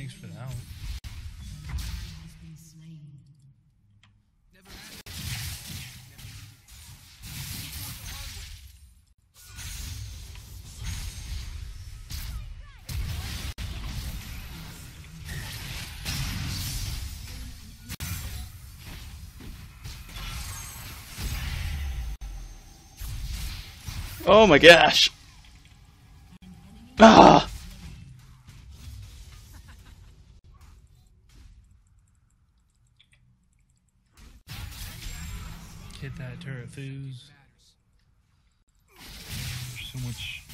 Thanks for help. Oh my gosh. Ah. Hit that turret. There's so much